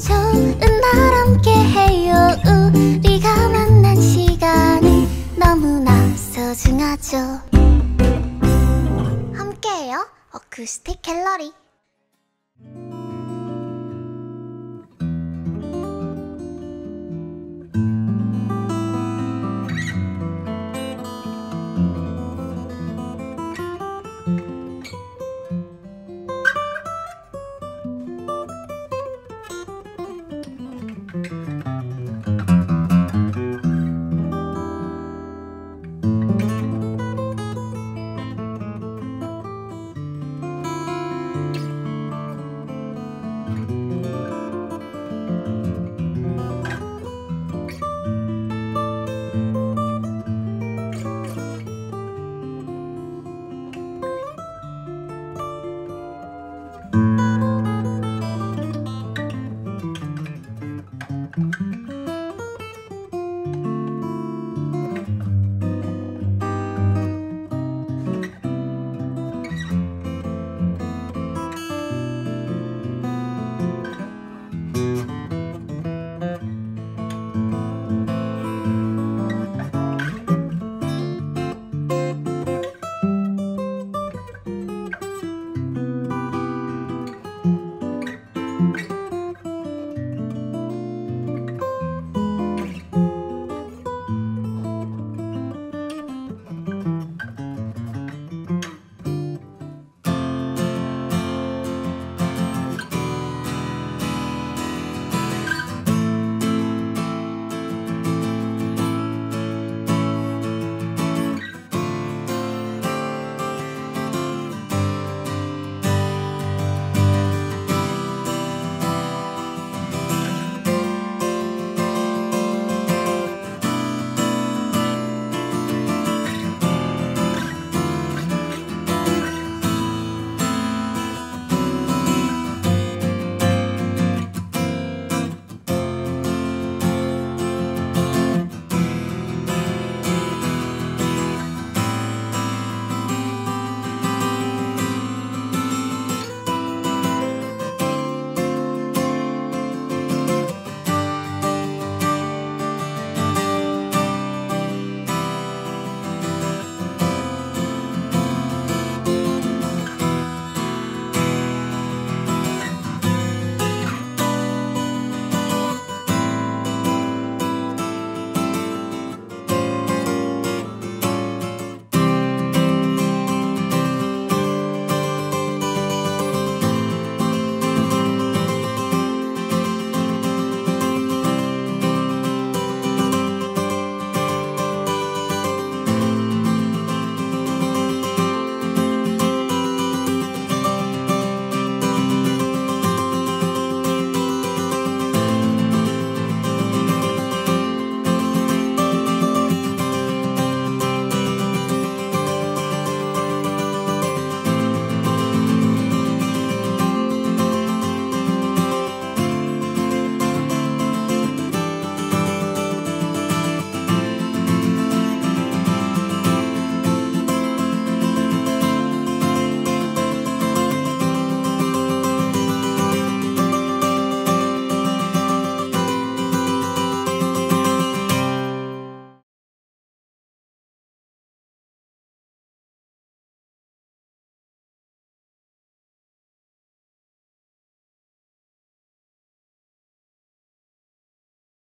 좋은 날 함께 해요. 우리가 만난 시간이 너무나 소중하죠. 함께해요. 어쿠스틱 갤러리